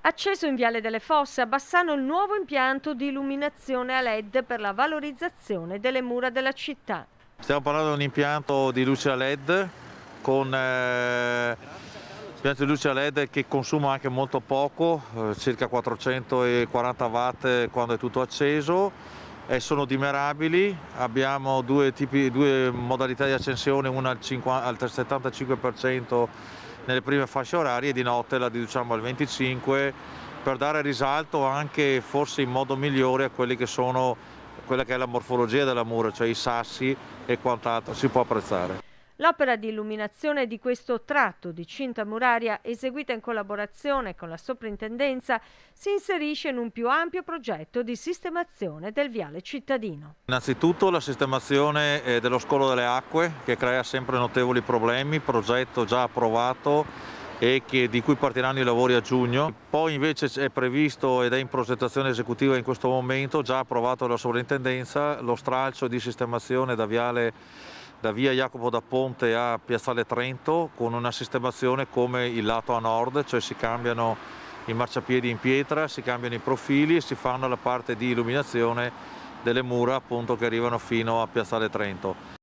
Acceso in Viale delle Fosse a Bassano il nuovo impianto di illuminazione a LED per la valorizzazione delle mura della città. Stiamo parlando di un impianto di luce a LED con eh, impianto di luce a LED che consuma anche molto poco, eh, circa 440 watt quando è tutto acceso sono dimerabili, abbiamo due, tipi, due modalità di accensione, una al, 50, al 75% nelle prime fasce orarie e di notte la riduciamo al 25% per dare risalto anche forse in modo migliore a quelli che sono quella che è la morfologia della mura, cioè i sassi e quant'altro si può apprezzare. L'opera di illuminazione di questo tratto di cinta muraria, eseguita in collaborazione con la soprintendenza, si inserisce in un più ampio progetto di sistemazione del viale cittadino. Innanzitutto la sistemazione eh, dello scolo delle acque che crea sempre notevoli problemi, progetto già approvato e che, di cui partiranno i lavori a giugno. Poi invece è previsto ed è in progettazione esecutiva in questo momento, già approvato dalla sovrintendenza, lo stralcio di sistemazione da viale da via Jacopo da Ponte a Piazzale Trento con una sistemazione come il lato a nord, cioè si cambiano i marciapiedi in pietra, si cambiano i profili e si fanno la parte di illuminazione delle mura appunto che arrivano fino a Piazzale Trento.